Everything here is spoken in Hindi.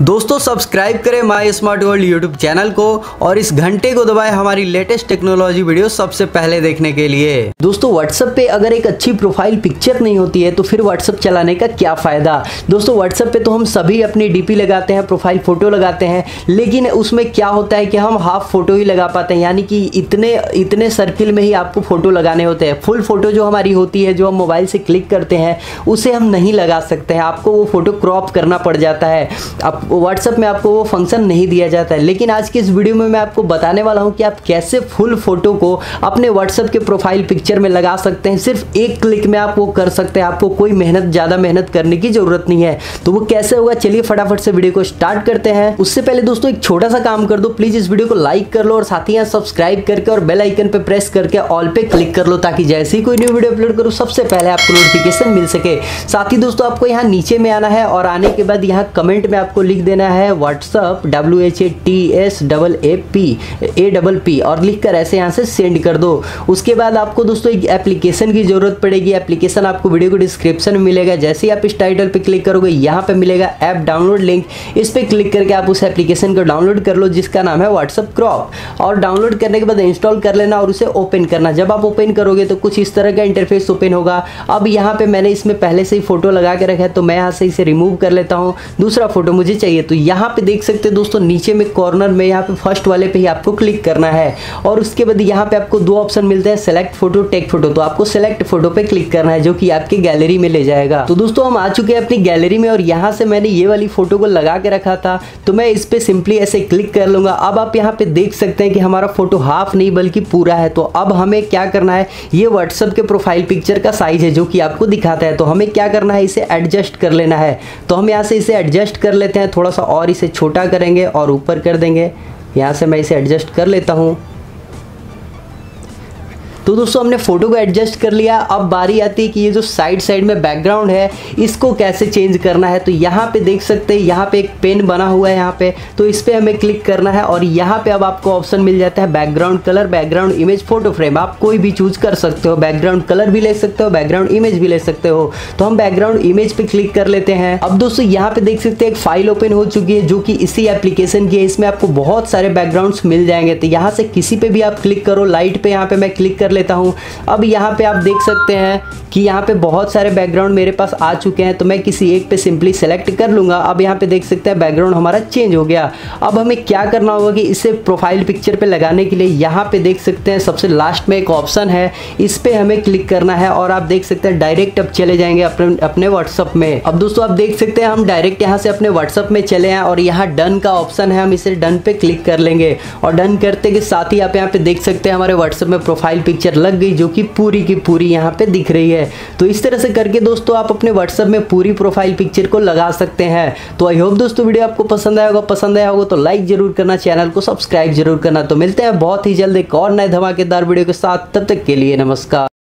दोस्तों सब्सक्राइब करें My Smart World YouTube channel को और इस घंटे को दबाएँ हमारी लेटेस्ट टेक्नोलॉजी वीडियो सबसे पहले देखने के लिए। दोस्तों व्हाट्सएप पे अगर एक अच्छी प्रोफ़ाइल पिक्चर नहीं होती है तो फिर व्हाट्सएप चलाने का क्या फ़ायदा? दोस्तों व्हाट्सएप पे तो हम सभी अपनी डीपी लगाते हैं प्रोफ़ाइल फ़ोटो लगाते हैं, लेकिन उसमें क्या होता है कि हम हाफ़ फ़ोटो ही लगा पाते हैं, यानी कि इतने इतने सर्किल में ही आपको फ़ोटो लगाने होते हैं। फुल फ़ोटो जो हमारी होती है, जो हम मोबाइल से क्लिक करते हैं, उसे हम नहीं लगा सकते हैं। आपको वो फ़ोटो क्रॉप करना पड़ जाता है। व्हाट्सअप में आपको वो फ़ंक्शन नहीं दिया जाता है। लेकिन आज की इस वीडियो में मैं आपको बताने वाला हूँ कि आप कैसे फुल फ़ोटो को अपने व्हाट्सअप के प्रोफ़ाइल पिक्चर में लगा सकते हैं। सिर्फ़ एक क्लिक में आप वो कर सकते हैं। आपको कोई मेहनत, ज़्यादा मेहनत करने की ज़रूरत नहीं है। तो वो कैसे होगा? चलिए फटाफट से वीडियो को स्टार्ट करते हैं। उससे पहले दोस्तों, एक छोटा सा काम कर दो। प्लीज़ इस वीडियो को लाइक कर लो और साथ ही यहाँ सब्सक्राइब करके और बेल आइकन पे प्रेस करके ऑल पे क्लिक कर लो ताकि जैसे ही कोई न्यू वीडियो अपलोड करूँ, सबसे पहले आपको नोटिफिकेशन मिल सके। साथ ही दोस्तों, आपको यहाँ नीचे में आना है और आने के बाद यहाँ कमेंट में आपको लिख देना है WhatsApp W H A T S double A P A double P और लिख कर ऐसे यहाँ से सेंड कर दो। उसके बाद आपको दोस्तों एक एप्लीकेशन की ज़रूरत पड़ेगी। एप्लीकेशन आपको वीडियो को डिस्क्रिप्शन में मिलेगा। जैसे ही आप इस टाइटल पर क्लिक करोगे, यहाँ पर मिलेगा ऐप डाउनलोड लिंक इस पर क्लिक करके आप उस एप्लीकेशन को डाउनलोड कर लो, जिसका नाम है व्हाट्सअप क्रॉप और डाउनलोड करने के बाद इंस्टॉल कर लेना और उसे ओपन करना। जब आप ओपन करोगे तो कुछ इस तरह का इंटरफेस ओपन होगा। अब यहाँ पे मैंने इसमें पहले से ही फ़ोटो लगा के रखा है तो मैं यहाँ से इसे रिमूव कर लेता हूँ। दूसरा फ़ोटो मुझे चाहिए तो यहाँ पे देख सकते हैं दोस्तों, नीचे में कॉर्नर में यहाँ पे फ़र्स्ट वाले पे ही आपको क्लिक करना है। और उसके बाद यहाँ पे आपको दो ऑप्शन मिलते हैं सेलेक्ट फ़ोटो टेक फ़ोटो तो आपको सेलेक्ट फ़ोटो पे क्लिक करना है, जो कि आपकी गैलरी में ले जाएगा। तो दोस्तों, हम आ चुके हैं अपनी गैलरी में और यहाँ से मैंने ये वाली फ़ोटो को लगा के रखा था। तो मैं इस पर सिंपली ऐसे क्लिक कर लूँगा। अब आप यहाँ पे देख सकते हैं कि हमारा फ़ोटो हाफ़ नहीं, बल्कि पूरा है। तो अब हमें क्या करना है, ये व्हाट्सअप के प्रोफ़ाइल पिक्चर का साइज़ है, जो कि आपको दिखाता है। तो हमें क्या करना है, इसे एडजस्ट कर लेना है। तो हम यहाँ से इसे एडजस्ट कर लेते हैं थोड़ा सा और इसे छोटा करेंगे और ऊपर कर देंगे। यहाँ से मैं इसे एडजस्ट कर लेता हूँ। तो दोस्तों, हमने फ़ोटो को एडजस्ट कर लिया। अब बारी आती है कि ये जो साइड साइड में बैकग्राउंड है, इसको कैसे चेंज करना है? तो यहाँ पे देख सकते हैं, यहाँ पे एक पेन बना हुआ है यहाँ पे। तो इस पर हमें क्लिक करना है और यहाँ पे अब आपको ऑप्शन मिल जाता है background colour background image photo frame आप कोई भी चूज़ कर सकते हो। बैकग्राउंड कलर भी ले सकते हो बैकग्राउंड इमेज भी ले सकते हो। तो हम बैकग्राउंड इमेज पे क्लिक कर लेते हैं। अब दोस्तों, यहाँ पे देख सकते हैं, एक फ़ाइल ओपन हो चुकी है, जो कि इसी एप्लीकेशन की है। इसमें आपको बहुत सारे बैकग्राउंड मिल जाएँगे। तो यहाँ से किसी पे भी आप क्लिक करो लाइट पे यहाँ पे मैं क्लिक कर लेता हूँ। अब यहाँ पे आप देख सकते हैं कि यहाँ पे बहुत सारे बैकग्राउंड मेरे पास आ चुके हैं तो मैं किसी एक पे सिंपली सेलेक्ट कर लूँगा। अब यहाँ पे देख सकते हैं बैकग्राउंड हमारा चेंज हो गया। अब हमें क्या करना होगा कि इसे प्रोफ़ाइल पिक्चर पे लगाने के लिए यहाँ पे देख सकते हैं सबसे लास्ट में एक ऑप्शन है। इस पर हमें क्लिक करना है और आप देख सकते हैं डायरेक्ट अब चले जाएँगे अपने अपने व्हाट्सअप में। अब दोस्तों आप देख सकते हैं हम डायरेक्ट यहाँ से अपने व्हाट्सअप में चले हैं और यहाँ डन का ऑप्शन है। हम इसे डन पे क्लिक कर लेंगे और डन करते के साथ ही आप यहाँ पे देख सकते हैं हमारे व्हाट्सएप में प्रोफ़ाइल पिक्चर लग गई जो कि पूरी की पूरी यहाँ पे दिख रही है। तो इस तरह से करके दोस्तों आप अपने व्हाट्सएप में पूरी प्रोफ़ाइल पिक्चर को लगा सकते हैं। तो आई होप दोस्तों वीडियो आपको पसंद आया होगा। पसंद आया होगा तो लाइक ज़रूर करना चैनल को सब्सक्राइब ज़रूर करना। तो मिलते हैं बहुत ही जल्द एक और नए धमाकेदार वीडियो के साथ। तब तक के लिए नमस्कार।